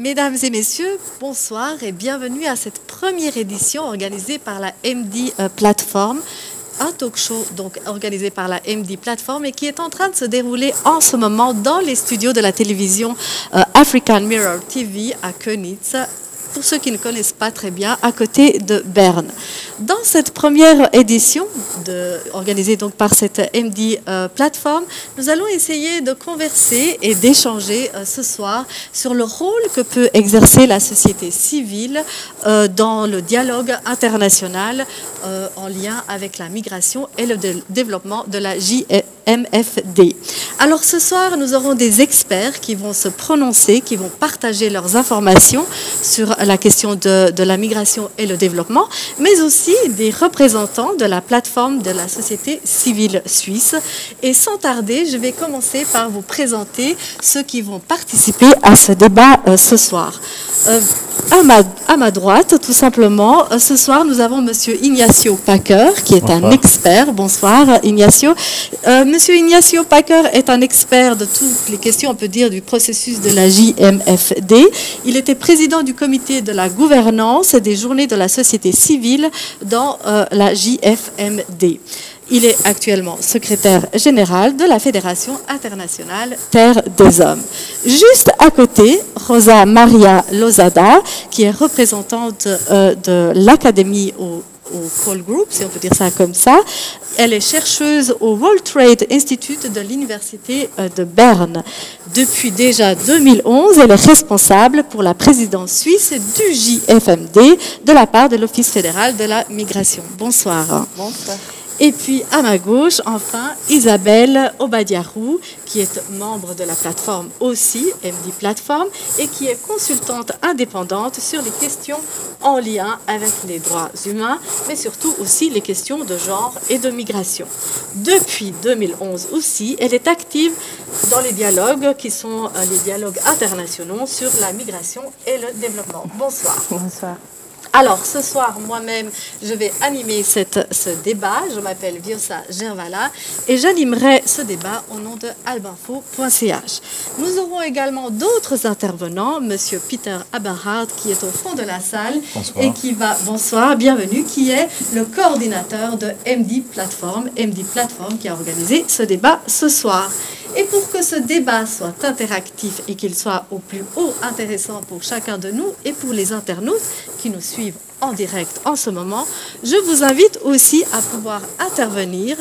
Mesdames et messieurs, bonsoir et bienvenue à cette première édition organisée par la MD euh, Platform, un talk show donc organisé par la MD Platform et qui est en train de se dérouler en ce moment dans les studios de la télévision euh, African Mirror TV à Könitz pour ceux qui ne connaissent pas très bien, à côté de Berne. Dans cette première édition, organisée donc par cette MD euh, plateforme, nous allons essayer de converser et d'échanger euh, ce soir sur le rôle que peut exercer la société civile euh, dans le dialogue international en lien avec la migration et le développement de la JMFD. Alors ce soir, nous aurons des experts qui vont se prononcer, qui vont partager leurs informations sur la question de, de, la migration et le développement, mais aussi des représentants de la plateforme de la société civile suisse. Et sans tarder, je vais commencer par vous présenter ceux qui vont participer à ce débat euh, ce soir. Euh, à, ma, à, ma, droite, tout simplement, euh, ce soir, nous avons Monsieur Ignacio Packer, qui est Bonsoir. un expert. Bonsoir, Ignacio. Monsieur Ignacio Packer est un expert de toutes les questions, on peut dire, du processus de la JMFD. Il était président du comité de la gouvernance des journées de la société civile dans euh, la JFMD. Il est actuellement secrétaire général de la Fédération internationale Terre des Hommes. Juste à côté, Rosa Maria Lozada, qui est représentante euh, de l'Académie au au Call Group, si on peut dire ça comme ça. Elle est chercheuse au World Trade Institute de l'Université euh, de Berne. Depuis déjà 2011, elle est responsable pour la présidence suisse du JFMD de la part de l'Office fédéral de la migration. Bonsoir. Bonsoir. Et puis à ma gauche, enfin, Isabelle Obadiarou, qui est membre de la plateforme aussi, MD Platform, et qui est consultante indépendante sur les questions en lien avec les droits humains, mais surtout aussi les questions de genre et de migration. Depuis 2011 aussi, elle est active dans les dialogues qui sont les dialogues internationaux sur la migration et le développement. Bonsoir. Bonsoir. Alors, ce soir, moi-même, je vais animer cette, ce débat. Je m'appelle Viosa Gervala et j'animerai ce débat au nom de albinfo.ch. Nous aurons également d'autres intervenants, Monsieur Peter Aberhard, qui est au fond de la salle bonsoir. et qui va, bonsoir, bienvenue, qui est le coordinateur de MD Platform, MD Platform qui a organisé ce débat ce soir. Pour que ce débat soit interactif et qu'il soit au plus haut intéressant pour chacun de nous et pour les internautes qui nous suivent en direct en ce moment, je vous invite aussi à pouvoir intervenir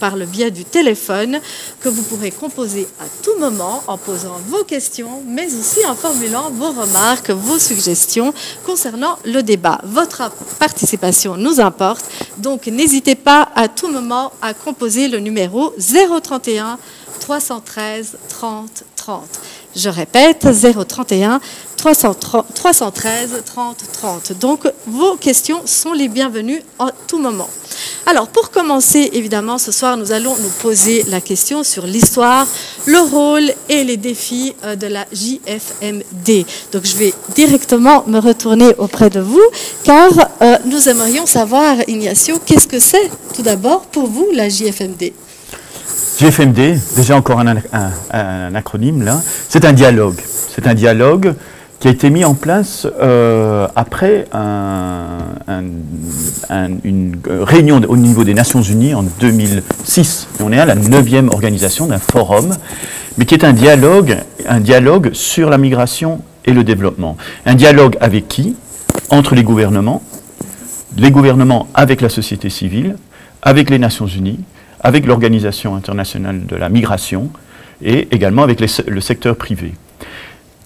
par, le biais du téléphone que vous pourrez composer à tout moment en posant vos questions, mais aussi en formulant vos remarques, vos suggestions concernant le débat. Votre participation nous importe, donc n'hésitez pas à tout moment à composer le numéro 031 313 30 30. Je répète, 031 330, 313 30 30. Donc, vos questions sont les bienvenues en tout moment. Alors, pour commencer, évidemment, ce soir, nous allons nous poser la question sur l'histoire, le rôle et les défis de la JFMD. Donc, je vais directement me retourner auprès de vous, car euh, nous aimerions savoir, Ignacio, qu'est-ce que c'est, tout d'abord, pour vous, la JFMD GFMD, déjà encore un, acronyme là, c'est un dialogue. C'est un dialogue qui a été mis en place euh, après un, une réunion au niveau des Nations Unies en 2006. Et on est à la neuvième organisation d'un forum, mais qui est un dialogue sur la migration et le développement. Un dialogue avec qui? Entre les gouvernements, les gouvernements avec la société civile, avec les Nations Unies, avec l'Organisation internationale de la migration et également avec le secteur privé.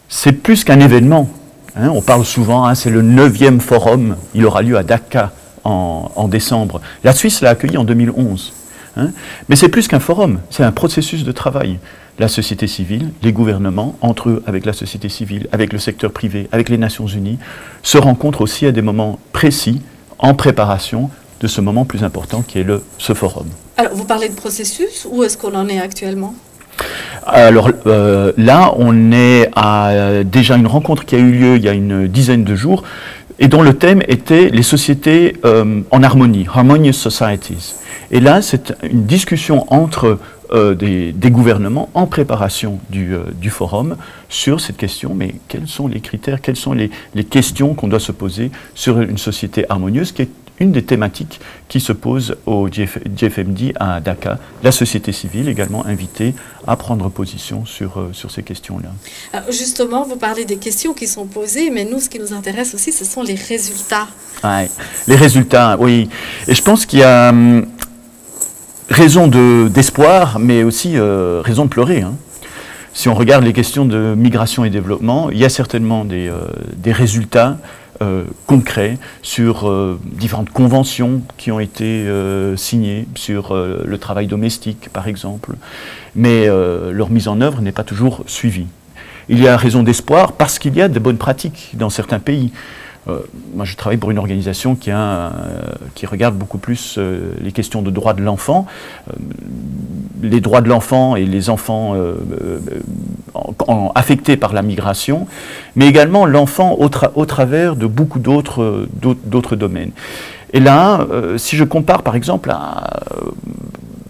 C'est plus qu'un événement. Hein, on parle souvent, hein, c'est le neuvième forum, il aura lieu à Dakar en, en décembre. La Suisse l'a accueilli en 2011. Hein, mais c'est plus qu'un forum, c'est un processus de travail. La société civile, les gouvernements, entre eux, avec la société civile, avec le secteur privé, avec les Nations Unies, se rencontrent aussi à des moments précis, en préparation de ce moment plus important qui est le, ce forum. Alors, vous parlez de processus, où est-ce qu'on en est actuellement? Alors euh, là, on est à euh, déjà une rencontre qui a eu lieu il y a une dizaine de jours et dont le thème était les sociétés euh, en harmonie, harmonious societies. Et là, c'est une discussion entre des, gouvernements en préparation du, du, forum sur cette question, mais quels sont les critères, quelles sont les, les questions qu'on doit se poser sur une société harmonieuse, qui est une des thématiques qui se pose au GFMD à Dakar. La société civile également invitée à prendre position sur, euh, sur ces questions-là. Justement, vous parlez des questions qui sont posées, mais nous, ce qui nous intéresse aussi, ce sont les résultats. Ouais, les résultats, oui. Et je pense qu'il y a hum, raison d'espoir, mais aussi euh, raison de pleurer. Hein. Si on regarde les questions de migration et développement, il y a certainement des, euh, des résultats euh, concrets sur euh, différentes conventions qui ont été euh, signées sur le travail domestique, par exemple, mais leur mise en œuvre n'est pas toujours suivie. Il y a raison d'espoir parce qu'il y a de bonnes pratiques dans certains pays. Euh, moi, je travaille pour une organisation qui, qui regarde beaucoup plus euh, les questions de droits de l'enfant. Euh, les droits de l'enfant et les enfants affectés par la migration, mais également l'enfant au, au, travers de beaucoup d'autres domaines. Et là, si je compare par exemple à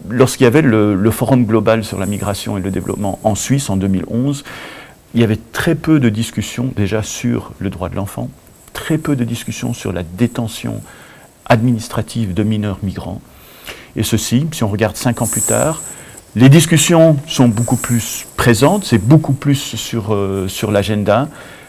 lorsqu'il y avait le, le, Forum global sur la migration et le développement en Suisse en 2011, il y avait très peu de discussions déjà sur le droit de l'enfant, très peu de discussions sur la détention administrative de mineurs migrants. Et ceci, si on regarde cinq ans plus tard, les discussions sont beaucoup plus présentes, c'est beaucoup plus sur, euh, sur l'agenda.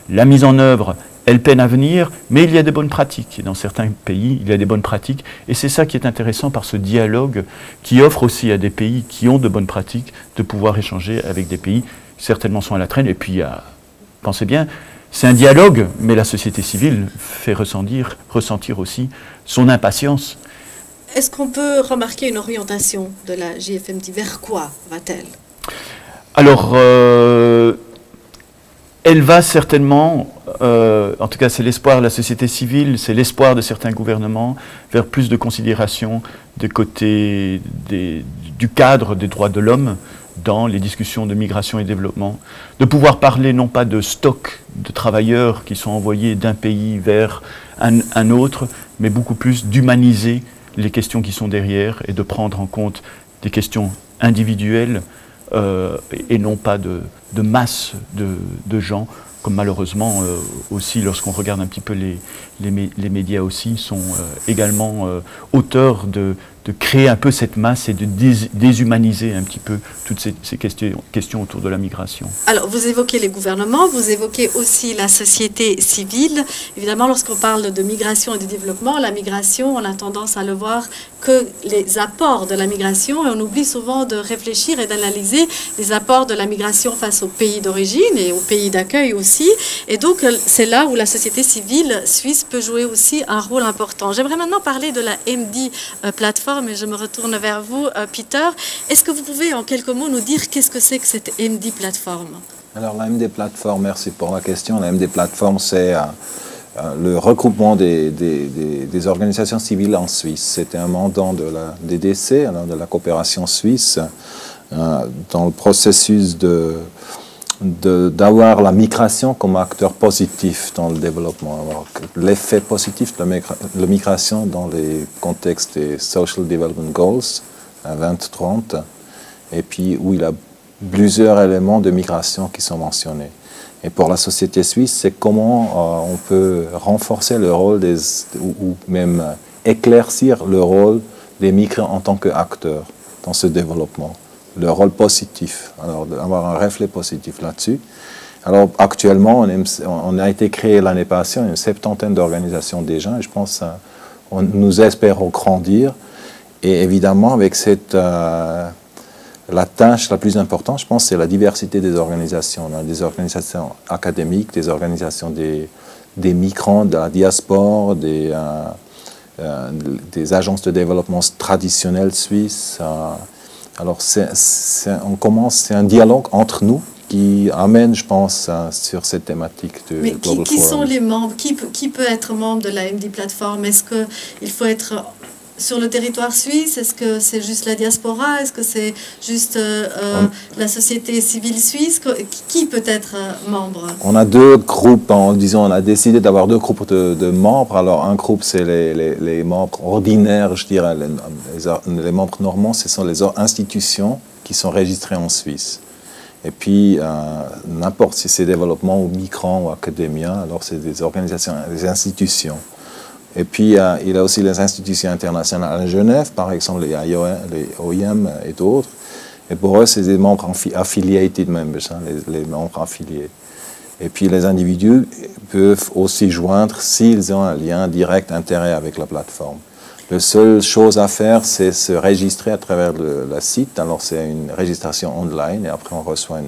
La mise en œuvre, elle peine à venir, mais il y a des bonnes pratiques. Et dans certains pays, il y a des bonnes pratiques. Et c'est ça qui est intéressant par ce dialogue qui offre aussi à des pays qui ont de bonnes pratiques de pouvoir échanger avec des pays certainement sont à la traîne. Et puis, pensez bien, c'est un dialogue, mais la société civile fait ressentir, ressentir aussi son impatience. Est-ce qu'on peut remarquer une orientation de la JFMD Vers quoi va-t-elle? Alors, euh, elle va certainement, euh, en tout cas c'est l'espoir de la société civile, c'est l'espoir de certains gouvernements vers plus de considération du côté du cadre des droits de l'homme, dans les discussions de migration et développement, de pouvoir parler non pas de stock de travailleurs qui sont envoyés d'un pays vers un, autre, mais beaucoup plus d'humaniser les questions qui sont derrière et de prendre en compte des questions individuelles euh, et non pas de, masse de, gens, comme malheureusement euh, aussi lorsqu'on regarde un petit peu les, les, médias aussi, sont euh, également auteurs de, de créer un peu cette masse et de déshumaniser un petit peu toutes ces, questions, autour de la migration. Alors, vous évoquez les gouvernements, vous évoquez aussi la société civile. Évidemment, lorsqu'on parle de migration et de développement, la migration, on a tendance à le voir que les apports de la migration et on oublie souvent de réfléchir et d'analyser les apports de la migration face aux pays d'origine et aux pays d'accueil aussi. Et donc, c'est là où la société civile suisse peut jouer aussi un rôle important. J'aimerais maintenant parler de la MD euh, plateforme mais je me retourne vers vous, euh, Peter. Est-ce que vous pouvez en quelques mots nous dire qu'est-ce que c'est que cette MD plateforme? Alors la MD plateforme, merci pour la question. La MD plateforme, c'est euh, euh, le regroupement des, organisations civiles en Suisse. C'était un mandat de la DDC, de la coopération suisse, dans le processus de d'avoir la migration comme acteur positif dans le développement. L'effet positif de la migration dans les contextes des Social Development Goals à 2030, et puis où il y a plusieurs éléments de migration qui sont mentionnés. Et pour la société suisse, c'est comment euh, on peut renforcer le rôle des, ou, même éclaircir le rôle des migrants en tant qu'acteurs dans ce développement le rôle positif, alors d'avoir un reflet positif là-dessus. Alors actuellement, on, a été créé l'année passée, une septantaine d'organisations déjà, et je pense qu'on nous espérons grandir. Et évidemment, avec cette, euh, la tâche la plus importante, je pense, c'est la diversité des organisations. On a des organisations académiques, des organisations des, des migrants, de la diaspora, des, euh, euh, des agences de développement traditionnelles suisses. Alors, on commence, c'est un dialogue entre nous qui amène, je pense, sur cette thématique de Mais qui, sont les membres qui peut, qui peut être membre de la MD Plateforme Est-ce qu'il faut être sur le territoire suisse Est-ce que c'est juste la diaspora Est-ce que c'est juste euh, euh, la société civile suisse Qui peut être euh, membre? On a deux groupes, en disant, on a décidé d'avoir deux groupes de, membres. Alors un groupe, c'est les, membres ordinaires, je dirais, les, les, membres normands, ce sont les institutions qui sont enregistrées en Suisse. Et puis, n'importe si c'est développement ou migrants ou académiens, alors c'est des organisations, des institutions. Et puis, il y a aussi les institutions internationales à Genève, par exemple les, OIM et d'autres. Et pour eux, c'est des membres affiliated members, hein, les, membres affiliés. Et puis, les individus peuvent aussi joindre s'ils ont un lien direct intérêt avec la plateforme. La seule chose à faire, c'est se registrer à travers le, site. Alors, c'est une registration online et après, on reçoit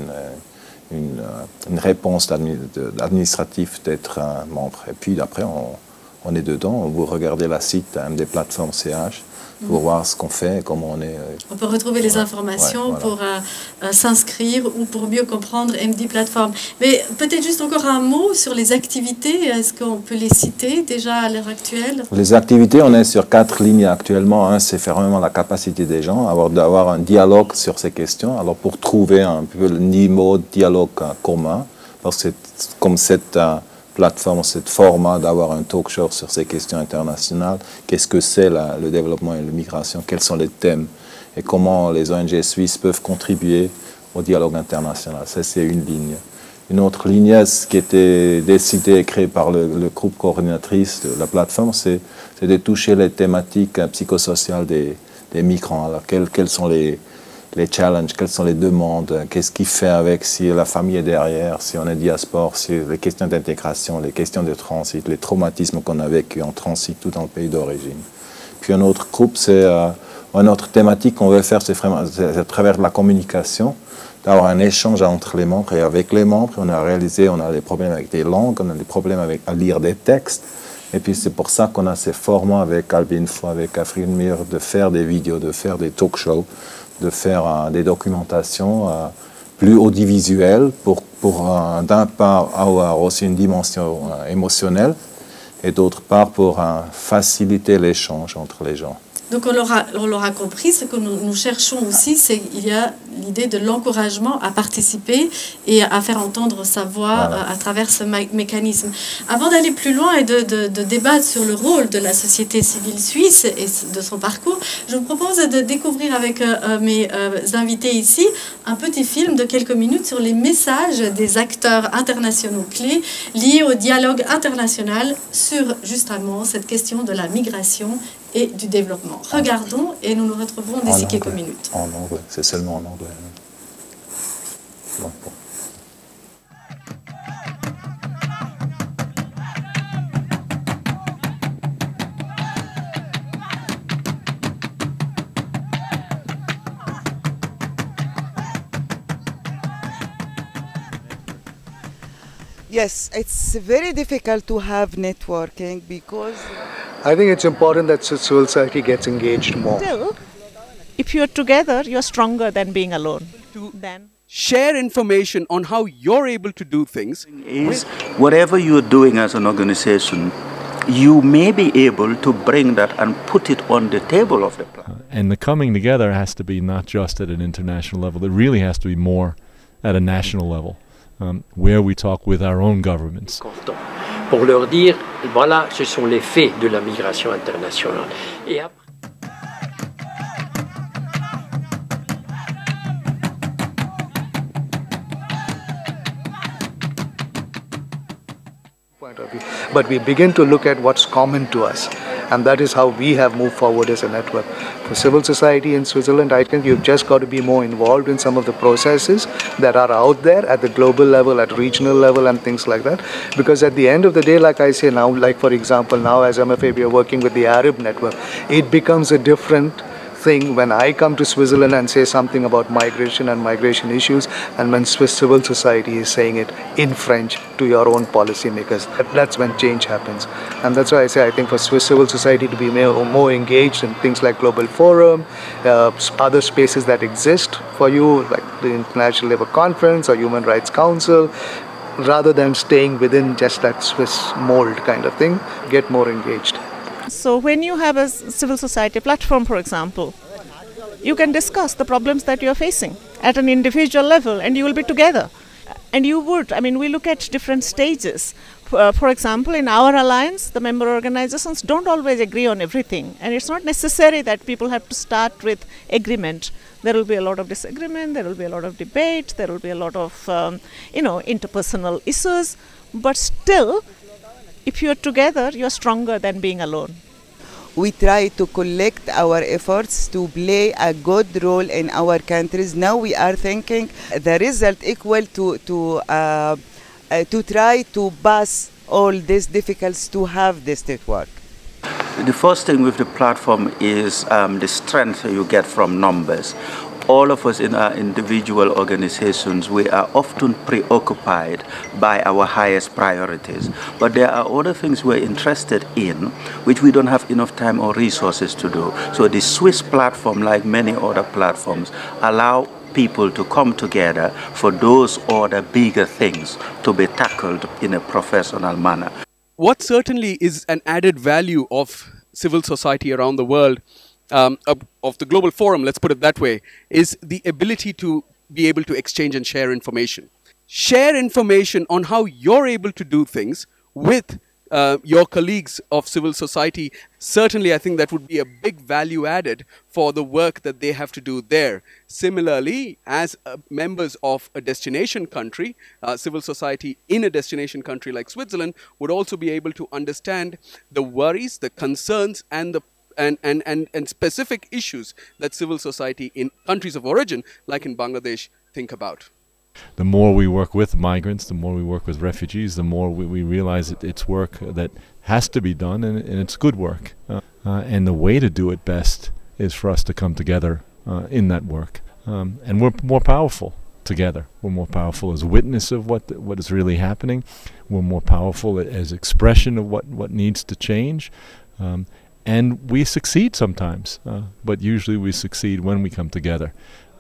une réponse administrative d'être un membre. Et puis, après, on, on est dedans. Vous regardez la site des plateformes CH pour mhm. voir ce qu'on fait, comment on est. Euh, on peut retrouver les informations pour euh, euh, s'inscrire ou pour mieux comprendre MD Plateforme. Mais peut-être juste encore un mot sur les activités. Est-ce qu'on peut les citer déjà à l'heure actuelle? Les activités, on est sur quatre lignes actuellement. Un, c'est vraiment la capacité des gens, d'avoir un dialogue sur ces questions. Alors pour trouver un peu le niveau de dialogue commun, parce que comme cette plateforme, ce format d'avoir un talk show sur ces questions internationales. Qu'est-ce que c'est le développement et l'immigration Quels sont les thèmes? Et comment les ONG suisses peuvent contribuer au dialogue international? Ça, c'est une ligne. Une autre ligne qui était décidée et créée par le, groupe coordinatrice de la plateforme, c'est de toucher les thématiques psychosociales des, migrants. Alors, quels sont les, les challenges, quelles sont les demandes, qu'est-ce qu'il fait avec si la famille est derrière, si on est diaspora, si les questions d'intégration, les questions de transit, les traumatismes qu'on a vécu en transit tout dans le pays d'origine. Puis un autre groupe, c'est euh, une autre thématique qu'on veut faire, c'est à travers la communication, d'avoir un échange entre les membres et avec les membres. On a réalisé, on a des problèmes avec des langues, on a des problèmes avec, à lire des textes. Et puis c'est pour ça qu'on a ces formats avec Albin Fo, avec Afrin Mir, de faire des vidéos, de faire des talk shows de faire euh, des documentations euh, plus audiovisuelles pour, pour euh, d'un part avoir aussi une dimension émotionnelle et d'autre part pour faciliter l'échange entre les gens. Donc on l'aura, compris, ce que nous, cherchons aussi, c'est qu'il y a l'idée de l'encouragement à participer et à faire entendre sa voix à, travers ce mécanisme. Avant d'aller plus loin et de, débattre sur le rôle de la société civile suisse et de son parcours, je vous propose de découvrir avec euh, euh, mes euh, invités ici un petit film de quelques minutes sur les messages des acteurs internationaux clés liés au dialogue international sur justement cette question de la migration et du développement. Regardons et nous nous retrouverons d'ici quelques minutes. En anglais, c'est seulement en anglais. Yes, it's very difficult to have networking because I think it's important that civil society gets engaged more. Still, if you're together, you're stronger than being alone. To then share information on how you're able to do things. Is whatever you're doing as an organization, you may be able to bring that and put it on the table of the plan. And the coming together has to be not just at an international level, it really has to be more at a national level, um, where we talk with our own governments. Pour leur dire, voilà, ce sont les faits de la migration internationale. Et après, but we begin to look at what's common to us. And that is how we have moved forward as a network. For civil society in Switzerland, I think you've just got to be more involved in some of the processes that are out there at the global level, at regional level, and things like that. Because at the end of the day, like I say now, like for example, now as MFA, we are working with the Arab network, it becomes a different thing when I come to Switzerland and say something about migration and migration issues, and when Swiss civil society is saying it in French to your own policymakers. That's when change happens. And that's why I say I think for Swiss civil society to be more, engaged in things like Global Forum, uh, other spaces that exist for you, like the International Labour Conference or Human Rights Council, rather than staying within just that Swiss mold kind of thing, get more engaged. So when you have a civil society platform, for example, you can discuss the problems that you're facing at an individual level and you will be together. And you would, I mean, we look at different stages. Uh, for example, in our alliance, the member organizations don't always agree on everything. And it's not necessary that people have to start with agreement. There will be a lot of disagreement, there will be a lot of debate, there will be a lot of, um, you know, interpersonal issues. But still, if you're together, you're stronger than being alone we try to collect our efforts to play a good role in our countries. Now we are thinking the result equal to to uh, uh, to try to pass all these difficulties to have this network. The first thing with the platform is um, the strength you get from numbers all of us in our individual organizations, we are often preoccupied by our highest priorities. But there are other things we're interested in which we don't have enough time or resources to do. So the Swiss platform, like many other platforms, allow people to come together for those other bigger things to be tackled in a professional manner. What certainly is an added value of civil society around the world um, of the global forum, let's put it that way, is the ability to be able to exchange and share information. Share information on how you're able to do things with uh, your colleagues of civil society. Certainly, I think that would be a big value added for the work that they have to do there. Similarly, as uh, members of a destination country, uh, civil society in a destination country like Switzerland would also be able to understand the worries, the concerns, and the and, and, and, and specific issues that civil society in countries of origin, like in Bangladesh, think about. The more we work with migrants, the more we work with refugees, the more we, we realize that it's work that has to be done and, and it's good work. Uh, uh, and the way to do it best is for us to come together uh, in that work. Um, and we're more powerful together. We're more powerful as witness of what what is really happening. We're more powerful as expression of what, what needs to change. Um, and we succeed sometimes, uh, but usually we succeed when we come together.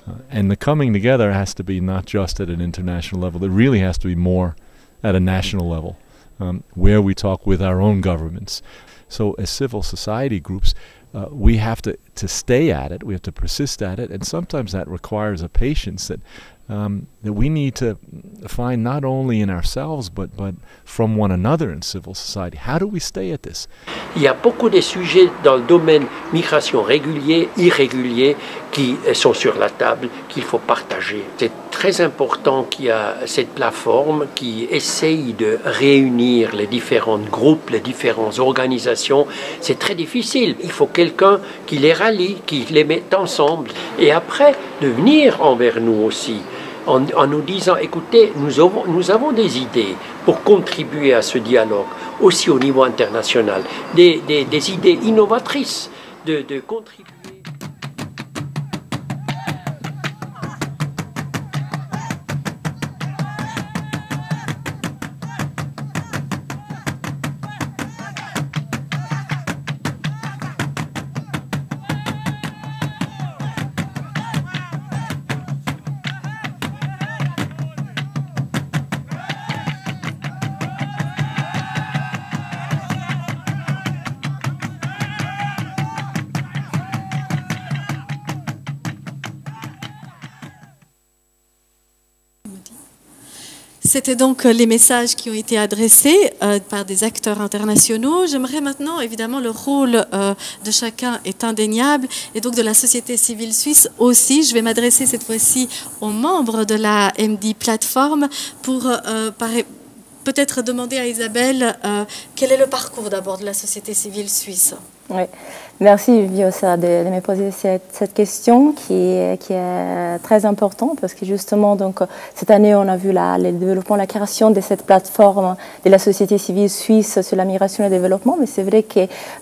Uh, and the coming together has to be not just at an international level, it really has to be more at a national level, um, where we talk with our own governments. So, as civil society groups, uh, we have to, to stay at it, we have to persist at it, and sometimes that requires a patience that um, that we need to find not only in ourselves but, but from one another in civil society. How do we stay at this? Il y a beaucoup de sujets dans le domaine migration régulier, irrégulier, qui sont sur la table, qu'il faut partager. C'est très important qu'il y a cette plateforme qui essaye de réunir les différents groupes, les différentes organisations. C'est très difficile. Il faut quelqu'un qui les rallie, qui les mette ensemble. Et après, de venir envers nous aussi en, nous disant, écoutez, nous avons, nous avons des idées pour contribuer à ce dialogue, aussi au niveau international, des, idées innovatrices de, de contribuer. C'était donc euh, les messages qui ont été adressés euh, par des acteurs internationaux. J'aimerais maintenant, évidemment, le rôle euh, de chacun est indéniable et donc de la société civile suisse aussi. Je vais m'adresser cette fois-ci aux membres de la MD Plateforme pour peut-être demander à Isabelle quel est le parcours d'abord de la société civile suisse? Merci Viosa de, me poser cette, question qui est, très importante parce que justement donc cette année on a vu la, le développement, la création de cette plateforme de la société civile suisse sur la migration et le développement, mais c'est vrai que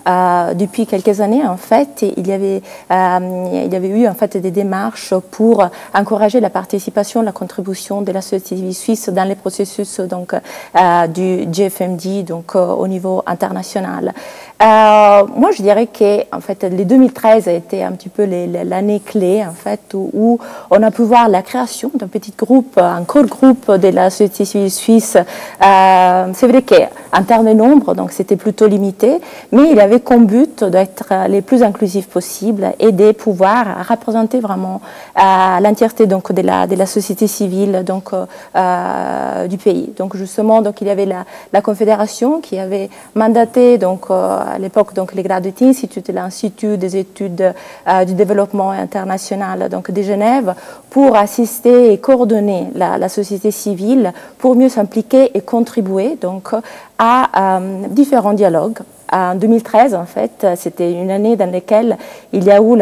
euh, depuis quelques années en fait il y avait euh, il y avait eu en fait des démarches pour encourager la participation, la contribution de la société civile suisse dans les processus donc euh, du GFMD donc au niveau international. moi je dirais que en fait, les 2013 a été un petit peu l'année clé en fait, où, on a pu voir la création d'un petit groupe, un core groupe de la société civile suisse. Euh, c'est vrai qu'en termes de nombre, donc c'était plutôt limité, mais il avait comme but d'être les plus inclusifs possible et de pouvoir représenter vraiment euh, l'entièreté de la, de la société civile donc euh, du pays. Donc justement, donc il y avait la, la confédération qui avait mandaté donc à l'époque donc les Graduate Institute, l'Institut des études euh, du développement international donc de Genève, pour assister et coordonner la, société civile pour mieux s'impliquer et contribuer donc à euh, différents dialogues. En 2013, en fait, c'était une année dans laquelle il y a eu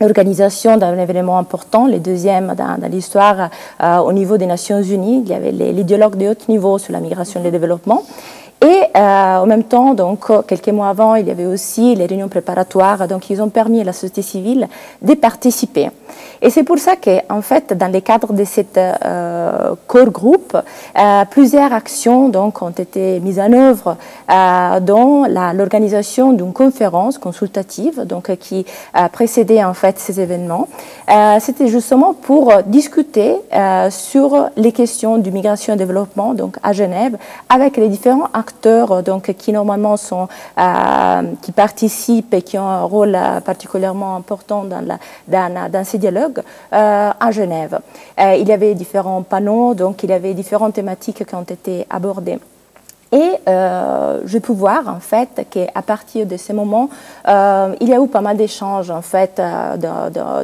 l'organisation d'un événement important, le deuxième dans, l'histoire euh, au niveau des Nations Unies. Il y avait les, dialogues de haut niveau sur la migration et le développement. Et euh, en même temps, donc, quelques mois avant, il y avait aussi les réunions préparatoires. Donc, ils ont permis à la société civile de participer. Et c'est pour ça qu'en fait, dans le cadre de cette euh, core group, euh, plusieurs actions donc, ont été mises en œuvre, euh, dont l'organisation d'une conférence consultative donc, qui a précédé en fait ces événements. Euh, c'était justement pour discuter euh, sur les questions du migration et développement donc, à Genève avec les différents acteurs donc, qui normalement sont, qui participent et qui ont un rôle particulièrement important dans, ces dialogues euh, à Genève. Euh, il y avait différents panneaux, donc il y avait différentes thématiques qui ont été abordées. Et euh, je peux voir en fait qu'à partir de ce moment, il y a eu pas mal d'échanges en fait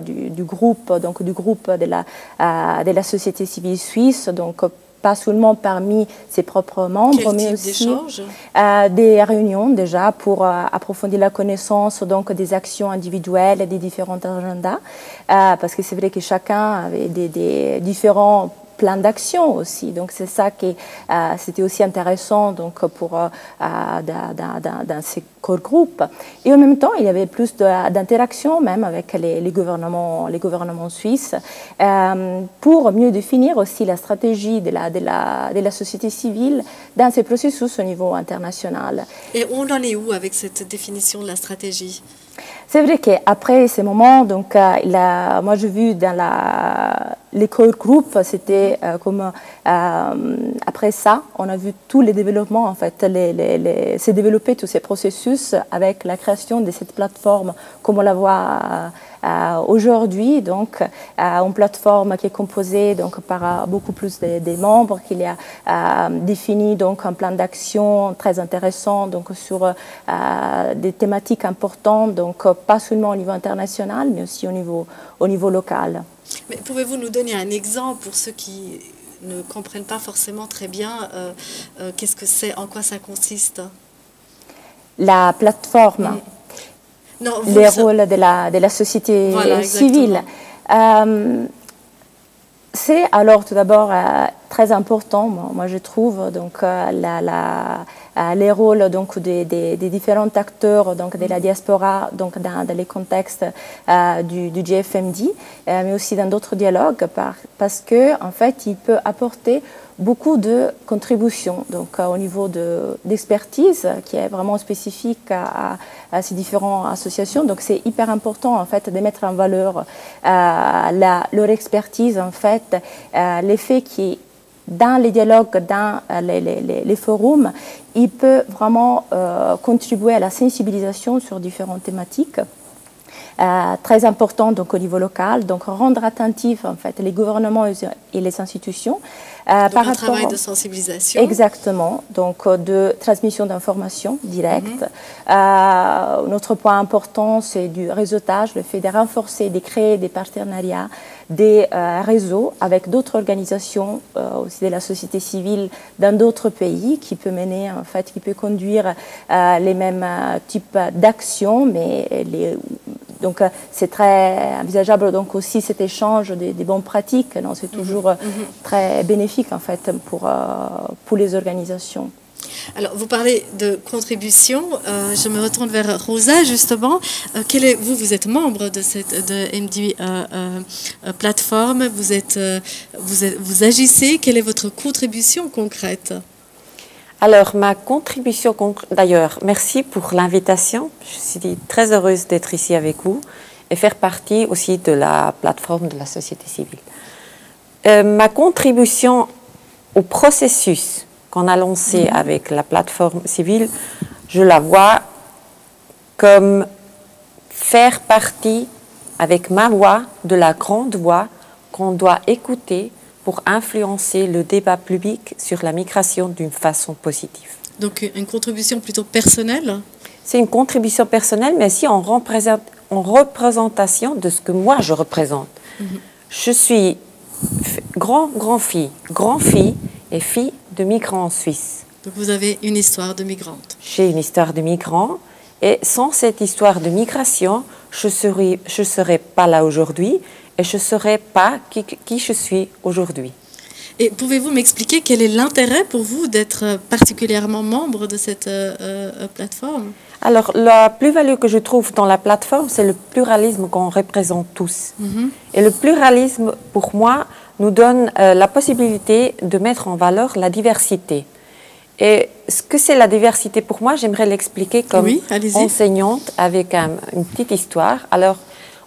du, groupe, donc du groupe de la, de la société civile suisse, donc pas seulement parmi ses propres membres, mais aussi euh, des réunions déjà pour euh, approfondir la connaissance donc des actions individuelles et des différents agendas, euh, parce que c'est vrai que chacun avait des, des différents plan d'action aussi. Donc c'est ça qui euh, c'était aussi intéressant donc pour euh, dans, ces core groupes. Et en même temps, il y avait plus d'interaction même avec les, gouvernements, les gouvernements suisses euh, pour mieux définir aussi la stratégie de la, de, la, de la société civile dans ces processus au niveau international. Et on en est où avec cette définition de la stratégie? C'est vrai qu'après ces moments, donc, euh, moi j'ai vu dans la, l'école groupe, c'était euh, comme euh, après ça, on a vu tous les développements en fait, les, les, s'est développé tous ces processus avec la création de cette plateforme, comme on la voit euh, aujourd'hui, donc, une plateforme qui est composée donc, par beaucoup plus de, membres, qu'il a défini donc, un plan d'action très intéressant donc, sur des thématiques importantes, donc, pas seulement au niveau international, mais aussi au niveau, au niveau local. Mais pouvez-vous nous donner un exemple pour ceux qui ne comprennent pas forcément très bien euh, euh, qu'est-ce que c'est, en quoi ça consiste? La plateforme, mm. les rôles de la, de la société civile. Euh, c'est alors tout d'abord très important, moi, je trouve, donc la, la les rôles donc, des, différents acteurs donc, de la diaspora donc, dans, les contextes euh, du, GFMD, euh, mais aussi dans d'autres dialogues, parce que en fait, il peut apporter beaucoup de contributions donc, euh, au niveau d'expertise qui est vraiment spécifique à, ces différentes associations. Donc c'est hyper important en fait de mettre en valeur la, leur expertise, en fait, l'effet qui dans les dialogues, dans euh, les, forums, il peut vraiment euh, contribuer à la sensibilisation sur différentes thématiques. Euh, très important donc au niveau local, donc rendre attentif en fait les gouvernements et les institutions euh, par un travail de sensibilisation. Exactement, donc euh, de transmission d'informations directes. Mhm. Euh, notre point important, c'est du réseautage, le fait de renforcer, de créer des partenariats, des réseaux avec d'autres organisations, aussi de la société civile dans d'autres pays, qui peut mener, en fait, qui peut conduire les mêmes types d'actions, mais les donc euh, c'est très envisageable donc aussi cet échange des, bonnes pratiques. C'est mhm. toujours euh, mhm. très bénéfique en fait pour, euh, pour les organisations. Alors, vous parlez de contribution. je me retourne vers Rosa, justement. quel est, vous, vous êtes membre de cette de MD plateforme. Vous, êtes, vous, vous agissez. Quelle est votre contribution concrète? Alors, ma contribution, d'ailleurs, merci pour l'invitation. Je suis très heureuse d'être ici avec vous et faire partie aussi de la plateforme de la société civile. Euh, ma contribution au processus qu'on a lancé mhm. avec la plateforme civile, je la vois comme faire partie avec ma voix de la grande voix qu'on doit écouter pour influencer le débat public sur la migration d'une façon positive. Donc une contribution plutôt personnelle? C'est une contribution personnelle, mais aussi en, en représentation de ce que moi je représente. Mhm. Je suis grand, grand-fille, grand-fille et fille de migrants en Suisse. Donc vous avez une histoire de migrante. J'ai une histoire de migrant. Et sans cette histoire de migration, je ne serais, je serais pas là aujourd'hui et je ne serais pas qui, qui je suis aujourd'hui. Et pouvez-vous m'expliquer quel est l'intérêt pour vous d'être particulièrement membre de cette euh, euh, plateforme? Alors, la plus-value que je trouve dans la plateforme, c'est le pluralisme qu'on représente tous. Mhm. Et le pluralisme, pour moi, nous donne euh, la possibilité de mettre en valeur la diversité. Et ce que c'est la diversité pour moi, j'aimerais l'expliquer comme enseignante avec une petite histoire. Alors,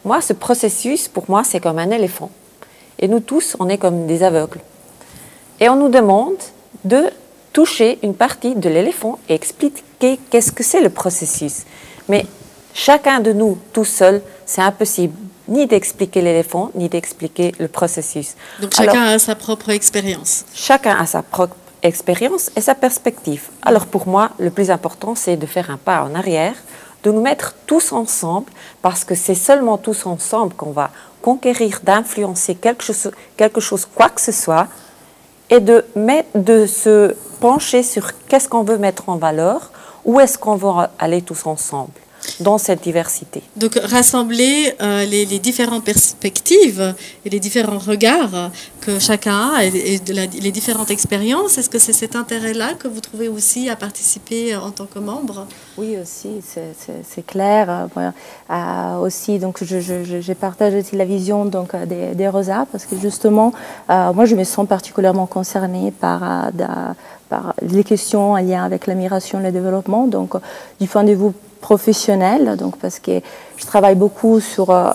moi, ce processus, pour moi, c'est comme un éléphant. Et nous tous, on est comme des aveugles. Et on nous demande de toucher une partie de l'éléphant et expliquer qu'est-ce que c'est le processus. Mais chacun de nous, tout seul, c'est impossible ni d'expliquer l'éléphant, ni d'expliquer le processus. Donc chacun a sa propre expérience. Chacun a sa propre expérience et sa perspective. Alors pour moi, le plus important, c'est de faire un pas en arrière, de nous mettre tous ensemble, parce que c'est seulement tous ensemble qu'on va conquérir, d'influencer quelque chose, quoi que ce soit, et de, mettre, de se pencher sur qu'est-ce qu'on veut mettre en valeur, où est-ce qu'on veut aller tous ensemble dans cette diversité. Donc rassembler euh, les, différentes perspectives et les différents regards que chacun a et, les différentes expériences, est-ce que c'est cet intérêt-là que vous trouvez aussi à participer en tant que membre? Oui, aussi, c'est clair. Euh, aussi, donc je, je, partage aussi la vision donc, des, des Rosas parce que justement, euh, moi je me sens particulièrement concernée par, par les questions en lien avec la migration et le développement. Donc du point de vue professionnel, donc parce que je travaille beaucoup sur, euh,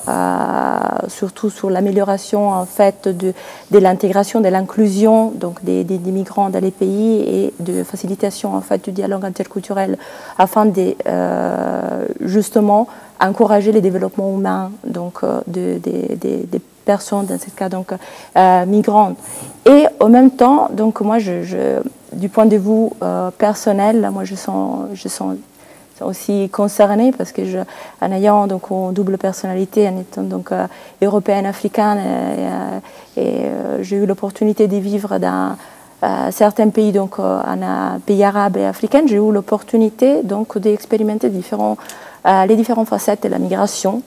surtout sur l'amélioration en fait de, de l'intégration, de l'inclusion donc des, des, migrants dans les pays et de facilitation en fait du dialogue interculturel afin de euh, justement encourager les développements humains donc euh, de, des personnes dans ce cas donc migrantes. Et en même temps donc moi du point de vue personnel moi je sens aussi concernée parce que je, en ayant donc une double personnalité, en étant donc euh, européenne, africaine, euh, et, euh, j'ai eu l'opportunité de vivre dans certains pays, donc en pays arabes et africains, j'ai eu l'opportunité donc d'expérimenter différents, les différentes facettes de la migration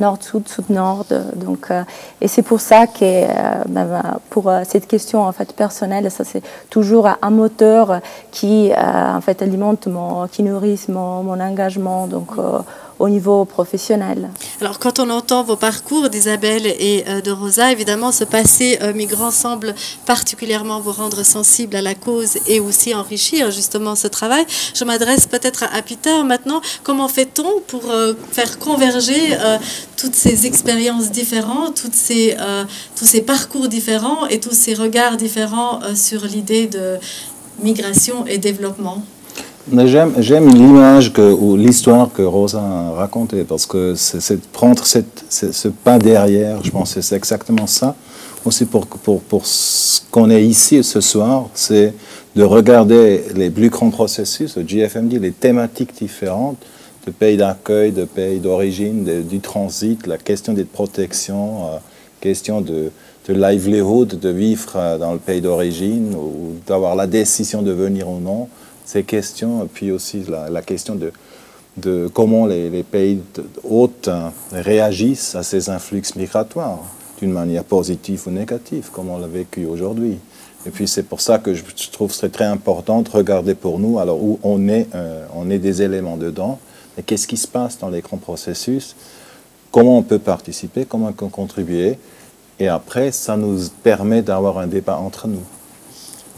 nord-sud, sud-nord. Donc, euh, et c'est pour ça que euh, ben, ben, pour euh, cette question en fait personnelle, ça c'est toujours un moteur qui en fait alimente mon, qui nourrit mon, mon engagement. Donc au niveau professionnel. Alors quand on entend vos parcours d'Isabelle et euh, de Rosa, évidemment ce passé euh, migrant semble particulièrement vous rendre sensible à la cause et aussi enrichir justement ce travail. Je m'adresse peut-être à Peter maintenant. Comment fait-on pour euh, faire converger toutes ces expériences différentes, toutes ces, tous ces parcours différents et tous ces regards différents sur l'idée de migration et développement? J'aime l'image ou l'histoire que Rosa racontait, parce que c'est prendre ce pas derrière, je pense que c'est exactement ça. Aussi pour, pour, pour ce qu'on est ici ce soir, c'est de regarder les plus grands processus, le GFMD, les thématiques différentes, de pays d'accueil, de pays d'origine, du transit, la question des protections, euh, question de, de livelihood, de vivre euh, dans le pays d'origine, ou d'avoir la décision de venir ou non ces questions, puis aussi la, question de, comment les, pays hôtes hein, réagissent à ces influx migratoires, d'une manière positive ou négative, comme on l'a vécu aujourd'hui. Et puis c'est pour ça que je trouve c'est très important de regarder pour nous, alors où on est, euh, on est des éléments dedans, mais qu'est-ce qui se passe dans les grands processus, comment on peut participer, comment on peut contribuer, et après ça nous permet d'avoir un débat entre nous.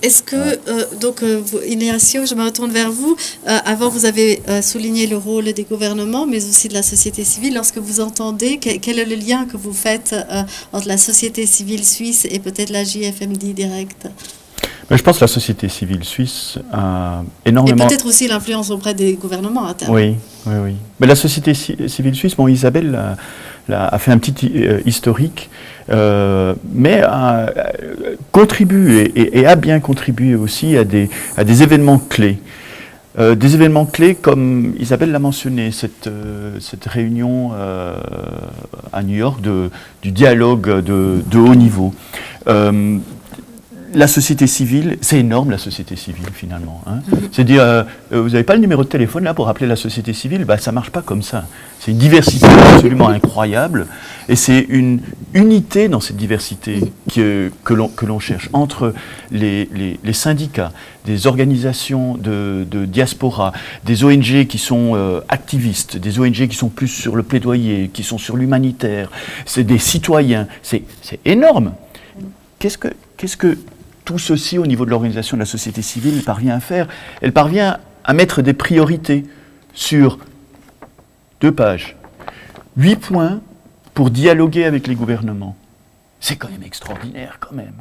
Est-ce que, euh, donc, euh, Ignacio, je me retourne vers vous. Euh, avant, vous avez euh, souligné le rôle des gouvernements, mais aussi de la société civile. Lorsque vous entendez, que- quel est le lien que vous faites entre la société civile suisse et peut-être la JFMD direct? Mais je pense que la société civile suisse a Et énormément. peut-être aussi l'influence auprès des gouvernements à terme. Oui, oui, oui. Mais la société ci- civile suisse, bon, Isabelle a fait un petit euh, historique, euh, mais a, euh, contribue et, et- et a bien contribué aussi à des, à des événements clés. Euh, des événements clés comme Isabelle l'a mentionné, cette, euh, cette réunion euh, à New York de, du dialogue de, de haut niveau. La société civile, c'est énorme la société civile finalement. hein. C'est-à-dire, euh, euh, vous n'avez pas le numéro de téléphone là pour appeler la société civile, bah, ça ne marche pas comme ça. C'est une diversité absolument incroyable et c'est une unité dans cette diversité que, que l'on cherche entre les, les- syndicats, des organisations de, de diaspora, des ONG qui sont euh, activistes, des ONG qui sont plus sur le plaidoyer, qui sont sur l'humanitaire, c'est des citoyens, c'est c'est énorme. Qu'est-ce que, qu'est-ce que tout ceci au niveau de l'organisation de la société civile parvient à faire Elle parvient à mettre des priorités sur deux pages, huit points pour dialoguer avec les gouvernements. C'est quand même extraordinaire, quand même.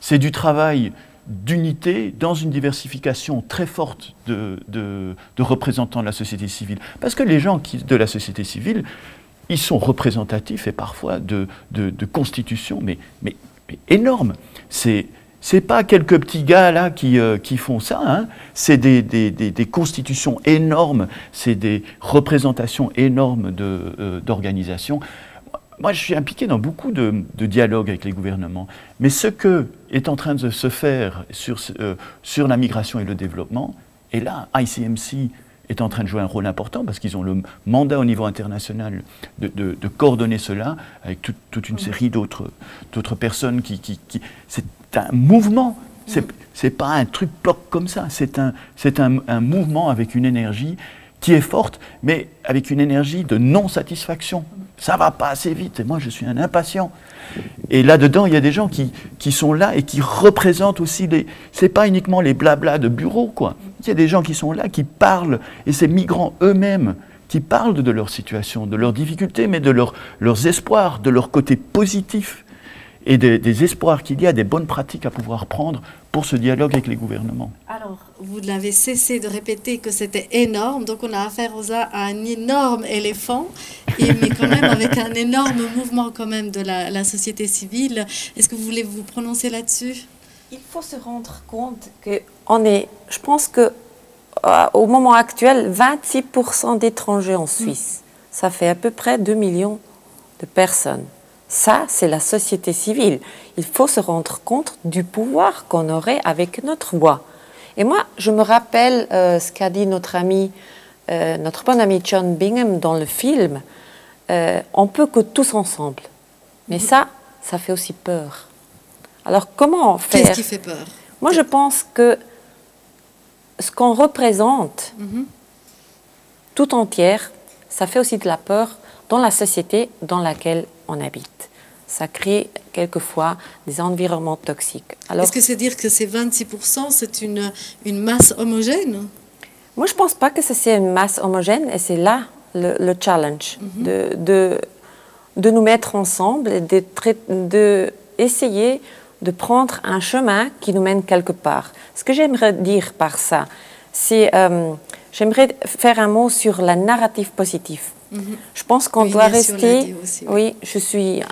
C'est du travail d'unité dans une diversification très forte de, représentants de la société civile. Parce que les gens de la société civile, ils sont représentatifs et parfois de, constitutions, mais énormes. C'est c'est pas quelques petits gars là qui, euh, qui font ça, hein. c'est des, des, des- constitutions énormes, c'est des représentations énormes euh, d'organisations. Moi, je suis impliqué dans beaucoup de, de dialogues avec les gouvernements, mais ce que est en train de se faire sur, euh, sur la migration et le développement, et là, ICMC est en train de jouer un rôle important parce qu'ils ont le mandat au niveau international de, de- de coordonner cela avec toute- toute une série d'autres, personnes qui, qui- qui- C'est un mouvement, c'est, c'est pas un truc bloc comme ça, c'est un, un, un mouvement avec une énergie qui est forte, mais avec une énergie de non-satisfaction. Ça va pas assez vite, et moi je suis un impatient. Et là-dedans, il y a des gens qui, sont là et qui représentent aussi les. C'est pas uniquement les blablas de bureau, quoi. Il y a des gens qui sont là, qui parlent, et ces migrants eux-mêmes, qui parlent de leur situation, de leurs difficultés, mais de leur- leurs espoirs, de leur côté positif, et des, des espoirs qu'il y a, des bonnes pratiques à pouvoir prendre pour ce dialogue avec les gouvernements. Alors, vous n'avez cessé de répéter que c'était énorme, donc on a affaire aux à un énorme éléphant, et, mais quand même avec un énorme mouvement quand même de la, la société civile. Est-ce que vous voulez vous prononcer là-dessus? Il faut se rendre compte que on est, je pense que euh, au moment actuel, 26% d'étrangers en Suisse. Ça fait à peu près 2 millions de personnes. Ça, c'est la société civile. Il faut se rendre compte du pouvoir qu'on aurait avec notre voix. Et moi, je me rappelle euh, ce qu'a dit notre ami, euh, notre bon ami John Bingham dans le film. Euh, on peut que tous ensemble. Mais ça, ça fait aussi peur. Alors comment faire? Qu'est-ce qui fait peur? Moi, je pense que ce qu'on représente Mhm. tout entière, ça fait aussi de la peur dans la société dans laquelle on habite. Ça crée quelquefois des environnements toxiques. Est-ce que c'est dire que ces 26%, c'est une, une masse homogène? Moi, je ne pense pas que ce soit une masse homogène et c'est là le, le challenge de, de, de nous mettre ensemble et de, trai- de essayer de prendre un chemin qui nous mène quelque part. Ce que j'aimerais dire par ça, c'est euh, j'aimerais faire un mot sur la narrative positive. Mhm. Je pense qu'on Oui, doit rester. aussi, oui, je suis euh,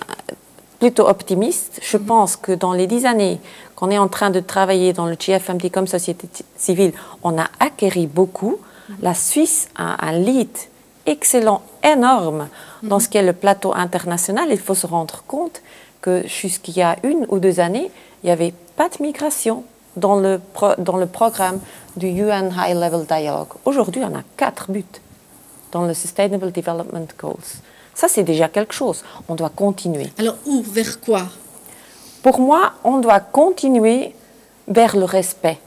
plutôt optimiste. Je pense que dans les dix années qu'on est en train de travailler dans le GFMD comme société ci- civile, on a acquéri beaucoup. La Suisse a un lead excellent, énorme dans ce qu'est le plateau international. Il faut se rendre compte que jusqu'il y a une ou deux années, il n'y avait pas de migration dans le, pro- dans le programme du UN High Level Dialogue. Aujourd'hui, on a quatre buts dans le Sustainable Development Goals. Ça, c'est déjà quelque chose. On doit continuer. Alors où Vers quoi? Pour moi, on doit continuer vers le respect.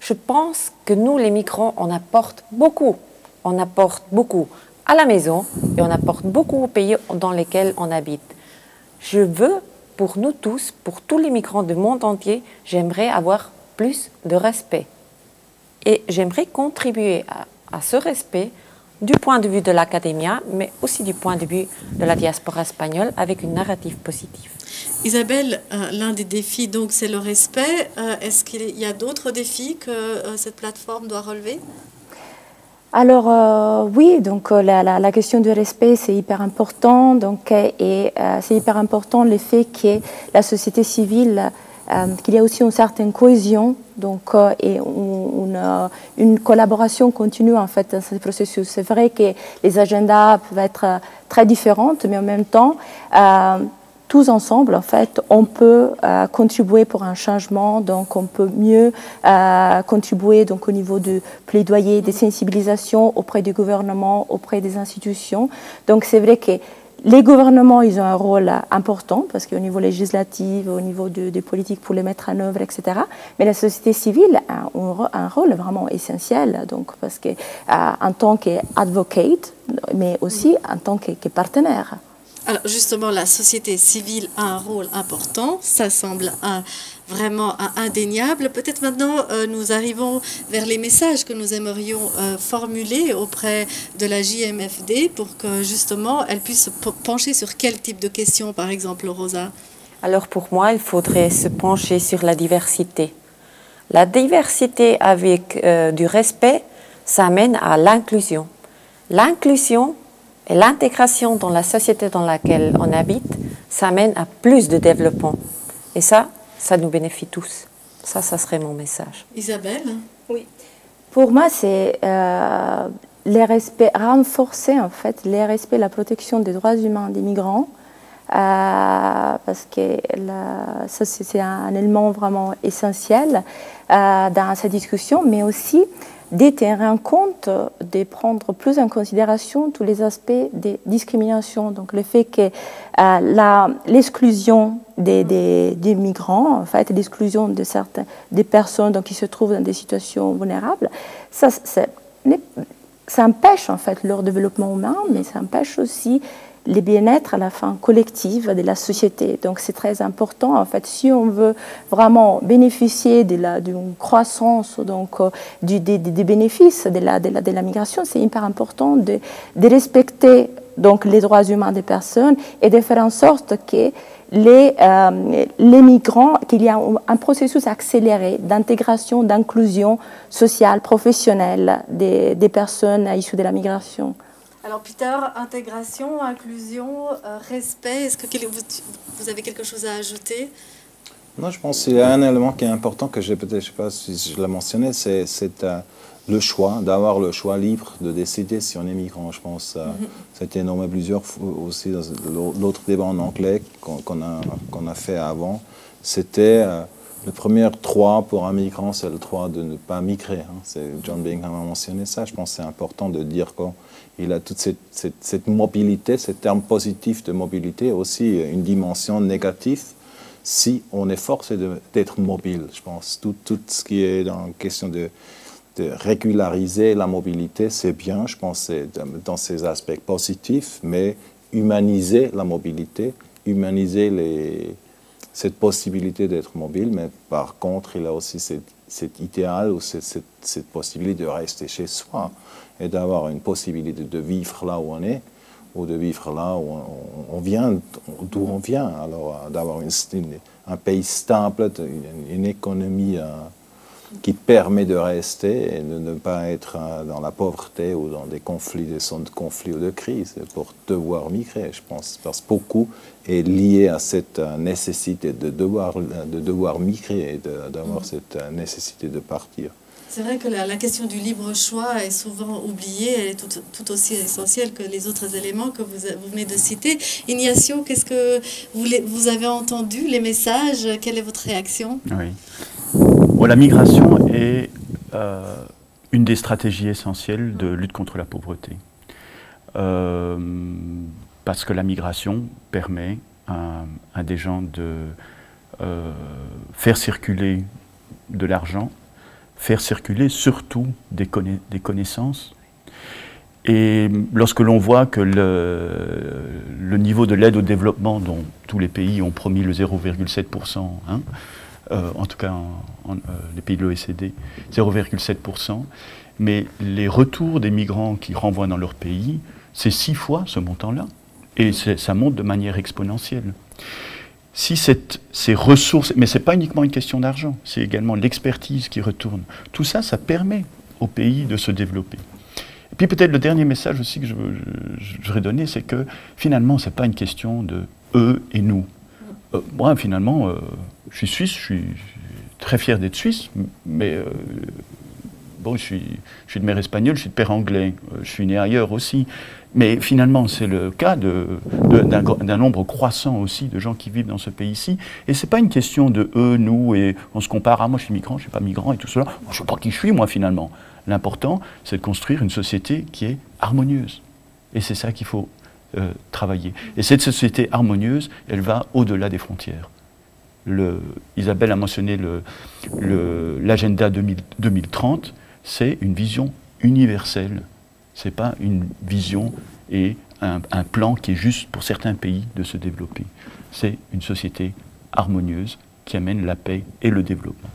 Je pense que nous, les migrants, on apporte beaucoup. On apporte beaucoup à la maison et on apporte beaucoup aux pays dans lesquels on habite. Je veux pour nous tous, pour tous les migrants du monde entier, j'aimerais avoir plus de respect. Et j'aimerais contribuer à, ce respect du point de vue de l'académia, mais aussi du point de vue de la diaspora espagnole, avec une narrative positive. Isabelle, euh, l'un des défis, donc, c'est le respect. Euh, est-ce qu'il y a d'autres défis que euh, cette plateforme doit relever? Alors oui, donc la, question du respect c'est hyper important, donc et c'est hyper important le fait que la société civile qu'il y a aussi une certaine cohésion donc, et une, une, collaboration continue en fait dans ce processus. C'est vrai que les agendas peuvent être très différents, mais en même temps, tous ensemble, en fait, on peut euh, contribuer pour un changement, donc on peut mieux euh, contribuer donc, au niveau du plaidoyer, des sensibilisations auprès du gouvernement, auprès des institutions. Donc c'est vrai que les gouvernements, ils ont un rôle important parce qu'au niveau législatif, au niveau des politiques pour les mettre en œuvre, etc. Mais la société civile a un, rôle vraiment essentiel, donc parce que euh, en tant qu'advocate, mais aussi en tant que partenaire. Alors justement, la société civile a un rôle important, ça semble vraiment indéniable. Peut-être maintenant, euh, nous arrivons vers les messages que nous aimerions euh, formuler auprès de la JMFD pour que justement elle puisse se pencher sur quel type de questions, par exemple, Rosa? Alors pour moi, il faudrait se pencher sur la diversité. La diversité avec euh, du respect, ça mène à l'inclusion. L'inclusion, et l'intégration dans la société dans laquelle on habite, ça mène à plus de développement. Et ça, ça nous bénéficie tous. Ça, ça serait mon message. Isabelle Oui. Pour moi, c'est euh, les respects, renforcer en fait les respects, la protection des droits humains des migrants, euh, parce que ça, c'est un élément vraiment essentiel euh, dans cette discussion, mais aussi en compte, de prendre plus en considération tous les aspects des discriminations. Donc le fait que euh, l'exclusion des, des, migrants, en fait, l'exclusion de certaines des personnes donc, qui se trouvent dans des situations vulnérables, ça, ça, ça empêche en fait leur développement humain, mais ça empêche aussi les bien-être à la fin collective de la société. Donc c'est très important en fait si on veut vraiment bénéficier d'une croissance donc euh, du, des, bénéfices de la, de la, de la migration, c'est hyper important de, de, respecter donc les droits humains des personnes et de faire en sorte que les, euh, les migrants, qu'il y a un processus accéléré d'intégration, d'inclusion sociale, professionnelle des, des personnes issues de la migration. Alors Peter, intégration, inclusion, euh, respect, est-ce que vous, avez quelque chose à ajouter? Non, je pense qu'il y a un élément qui est important que je peut-être, je ne sais pas si je l'ai mentionné, c'est euh, le choix, d'avoir le choix libre de décider si on est migrant. Je pense euh, mhm. ça a été nommé plusieurs fois aussi dans l'autre débat en anglais qu'on a, fait avant. C'était le premier droit pour un migrant, c'est le droit de ne pas migrer. Hein. John Bingham a mentionné ça. Je pense que c'est important de dire qu'on il a toute cette, mobilité, ce terme positif de mobilité, aussi une dimension négative si on est forcé d'être mobile, je pense. Tout, tout, ce qui est dans la question de, régulariser la mobilité, c'est bien, je pense, dans ses aspects positifs, mais humaniser la mobilité, humaniser cette possibilité d'être mobile, mais par contre, il a aussi cet, idéal ou cette, cette, possibilité de rester chez soi et d'avoir une possibilité de vivre là où on est ou de vivre là où on, vient, d'où on vient. Alors euh, d'avoir un pays stable, une, économie euh, qui permet de rester et de ne pas être euh, dans la pauvreté ou dans des conflits, des zones de conflits ou de crise pour devoir migrer, je pense. Parce que beaucoup est lié à cette nécessité de devoir, de devoir migrer et d'avoir mmh. cette nécessité de partir. C'est vrai que la, question du libre choix est souvent oubliée, elle est tout, aussi essentielle que les autres éléments que vous, venez de citer. Ignacio, qu'est-ce que vous, vous, avez entendu, les messages? Quelle est votre réaction? Oui. La migration est euh, une des stratégies essentielles de lutte contre la pauvreté. Euh, parce que la migration permet à, des gens de euh, faire circuler de l'argent faire circuler surtout des, connaissances Et lorsque l'on voit que le, niveau de l'aide au développement, dont tous les pays ont promis le 0,7%, hein, euh, en tout cas en, euh, les pays de l'OECD, 0,7%, mais les retours des migrants qui renvoient dans leur pays, c'est six fois ce montant-là. Et ça monte de manière exponentielle. Si ces ressources, mais ce n'est pas uniquement une question d'argent, c'est également l'expertise qui retourne. Tout ça, ça permet au pays de se développer. Et puis peut-être le dernier message aussi que je, voudrais donner, c'est que finalement, ce n'est pas une question de eux et nous. Euh, moi, finalement, je suis suisse, je suis très fier d'être suisse, mais euh, bon, je suis, de mère espagnole, je suis de père anglais, je suis né ailleurs aussi. Mais finalement, c'est le cas d'un nombre croissant aussi de gens qui vivent dans ce pays-ci. Et ce n'est pas une question de eux, nous, et on se compare, ah moi je suis migrant, je ne suis pas migrant et tout cela. je ne sais pas qui je suis, moi, finalement. L'important, c'est de construire une société qui est harmonieuse. Et c'est ça qu'il faut euh, travailler. Et cette société harmonieuse, elle va au-delà des frontières. Le, Isabelle a mentionné l'agenda le, 2030, c'est une vision universelle. Ce n'est pas une vision et un plan qui est juste pour certains pays de se développer. C'est une société harmonieuse qui amène la paix et le développement.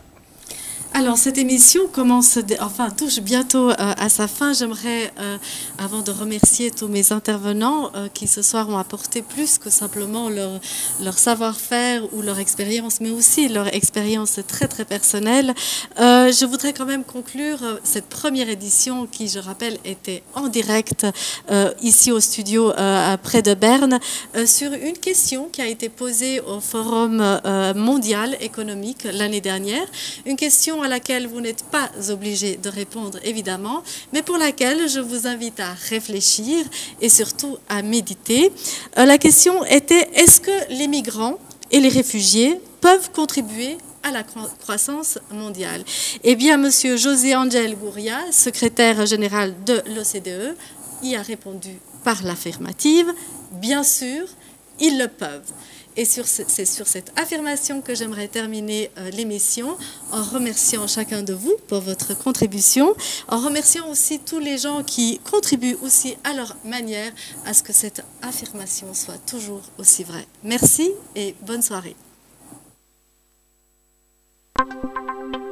Alors, cette émission commence, enfin, touche bientôt euh, à sa fin. J'aimerais, euh, avant de remercier tous mes intervenants euh, qui ce soir ont apporté plus que simplement leur, leur savoir-faire ou leur expérience, mais aussi leur expérience très, très personnelle, je voudrais quand même conclure cette première édition qui, je rappelle, était en direct ici au studio près de Berne sur une question qui a été posée au Forum mondial économique l'année dernière. Une question à laquelle vous n'êtes pas obligé de répondre, évidemment, mais pour laquelle je vous invite à réfléchir et surtout à méditer. Euh, la question était, est-ce que les migrants et les réfugiés peuvent contribuer à la croissance mondiale Eh bien, Monsieur José Angel Gouria, secrétaire général de l'OCDE, y a répondu par l'affirmative. Bien sûr, ils le peuvent. Et c'est sur cette affirmation que j'aimerais terminer euh, l'émission en remerciant chacun de vous pour votre contribution, en remerciant aussi tous les gens qui contribuent aussi à leur manière à ce que cette affirmation soit toujours aussi vraie. Merci et bonne soirée. Thank you.